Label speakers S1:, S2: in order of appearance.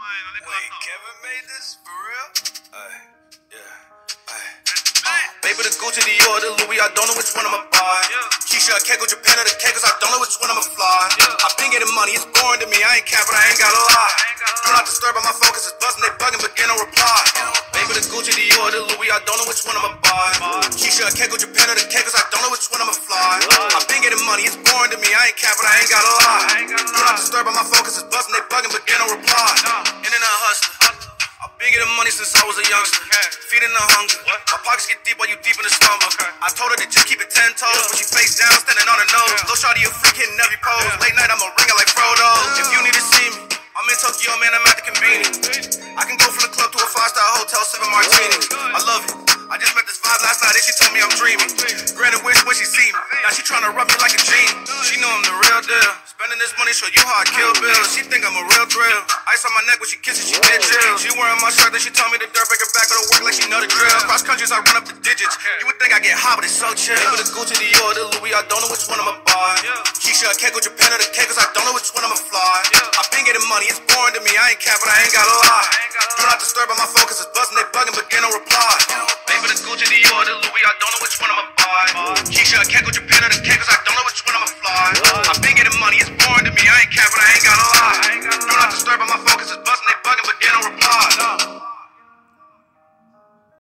S1: Wait,
S2: Kevin made this for real? Ay, yeah. Ay. Uh, baby, the Gucci, Dior, the Louis, I don't know which one I'ma buy. Keisha, I can't go Japan or the cause I don't know which one I'ma fly. I've been getting money, it's boring to me, I ain't capping, I ain't gotta lie. Do not disturb, but my focus is buzzing, they bugging, but they don't reply. Baby, the Gucci, Dior, the Louis, I don't know which one I'ma buy. Keisha, I can't go Japan or the cause I don't know which one I'ma fly. I've been getting money, it's boring to me, I ain't capping, I ain't gotta lie. Do not disturb, but my focus is buzzing, they bugging, but they don't reply. In money since I was a youngster. Feeding the hunger. My pockets get deep while you deep in the slumber. I told her to just keep it ten toes. When she face down, standing on her nose. Little shawty, a freak hitting every pose. Late night, I'ma ring ringer like Frodo. If you need to see me, I'm in Tokyo, man, I'm at the convenience. I can go from the club to a five-star hotel, sipping martinis. I love it. I just met this vibe last night and she told me I'm dreaming. Granted wish when she see me. Now she tryna rub me like a genie. Spending this money, show you how I kill bills. She think I'm a real thrill. Ice on my neck when she kisses, she did chill. She wearing my shirt, then she told me the dirt break her back at the work like she know the drill. Cross countries, I run up the digits. You would think I get hot, but it's so chill. With the Gucci, the Dior, the Louis, I don't know which one I'ma buy. Keisha, I can't go Japan or the cake, cause I don't know which one I'ma fly. I've been getting money, it's boring to me. I ain't capping, I ain't got a lie. Do not disturb on my phone, cause it's busting, they bugging, but get no reply. Baby, the Gucci, the Dior, the Louis, I don't know which one I'ma buy. Keisha, I can't go Japan or the cake, cause I don't know serving my folk.